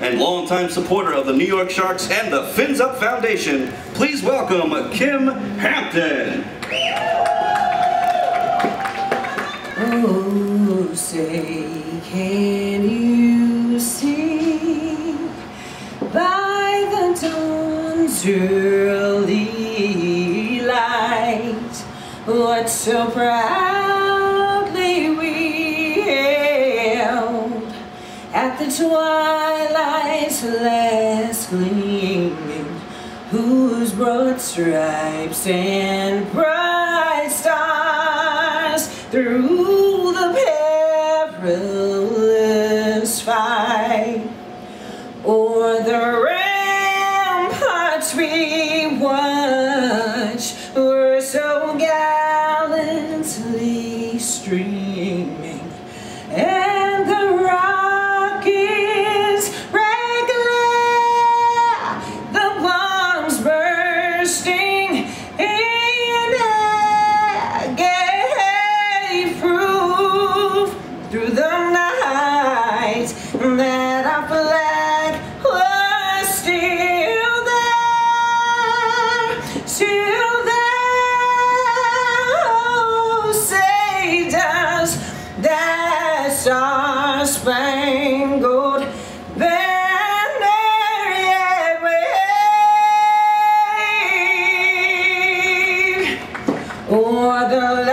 and longtime supporter of the New York Sharks and the Fins Up Foundation, please welcome Kym Hampton. Oh, say, can you see by the dawn's early light what so proudly the twilight's last gleaming, whose broad stripes and bright stars through the perilous fight o'er the ramparts we watch were so gallantly streaming star-spangled banner, yeah, wave. Or the